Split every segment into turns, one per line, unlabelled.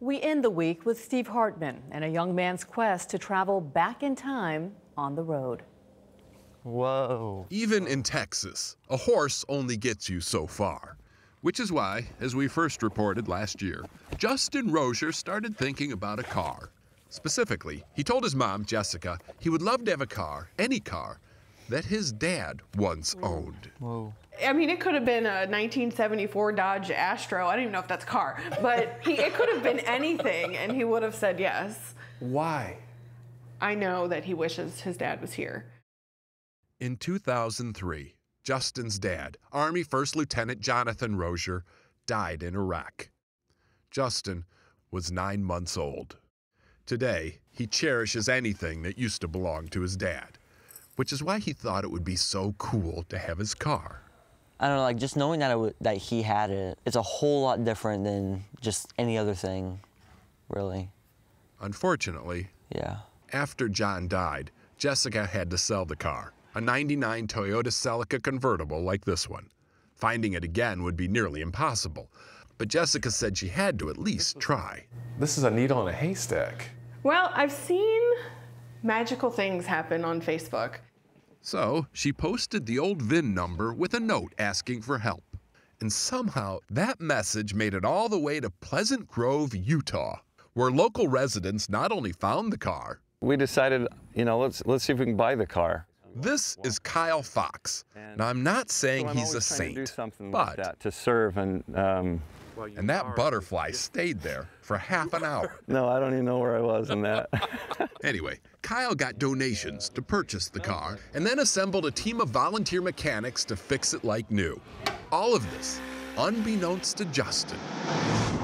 We end the week with Steve Hartman and a young man's quest to travel back in time on the road.
Whoa.
Even in Texas, a horse only gets you so far. Which is why, as we first reported last year, Justin Rozier started thinking about a car. Specifically, he told his mom, Jessica, he would love to have a car, any car, that his dad once owned.
Whoa.
I mean, it could have been a 1974 Dodge Astro. I don't even know if that's a car, but he, it could have been anything, and he would have said yes.
Why?
I know that he wishes his dad was here.
In 2003, Justin's dad, Army First Lieutenant Jonathan Rozier, died in Iraq. Justin was nine months old. Today, he cherishes anything that used to belong to his dad, which is why he thought it would be so cool to have his car.
I don't know, like just knowing that, it w- that he had it, it's a whole lot different than just any other thing, really.
Unfortunately,
Yeah.
after John died, Jessica had to sell the car, a 99 Toyota Celica convertible like this one. Finding it again would be nearly impossible, but Jessica said she had to at least try.
This is a needle in a haystack.
Well, I've seen magical things happen on Facebook.
So she posted the old VIN number with a note asking for help. And somehow that message made it all the way to Pleasant Grove, Utah, where local residents not only found the car,
We decided, you know, let's let's see if we can buy the car.
this is Kyle Fox. Now, I'm not saying
So I'm
he's a
always trying to do
saint,
something
but,
like that to serve and um,
and that butterfly stayed there for half an hour.
no, I don't even know where I was in that.
Anyway, Kyle got donations to purchase the car and then assembled a team of volunteer mechanics to fix it like new. All of this unbeknownst to Justin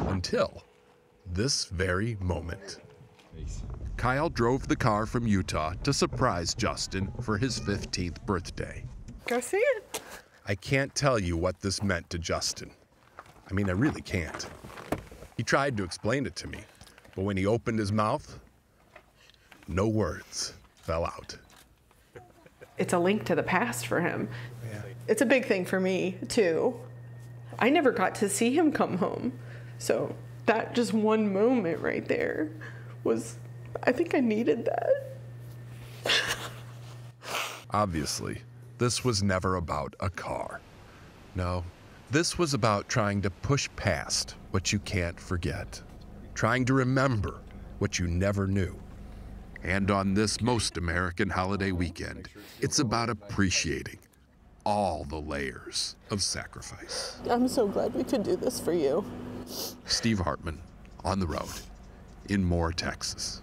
until this very moment. Kyle drove the car from Utah to surprise Justin for his 15th birthday.
Go see it.
I can't tell you what this meant to Justin. I mean, I really can't. He tried to explain it to me, but when he opened his mouth, no words fell out.
It's a link to the past for him. It's a big thing for me, too. I never got to see him come home. So that just one moment right there was, I think I needed that.
Obviously, this was never about a car. No, this was about trying to push past what you can't forget, trying to remember what you never knew. And on this most American holiday weekend, it's about appreciating all the layers of sacrifice.
I'm so glad we could do this for you.
Steve Hartman, on the road in Moore, Texas.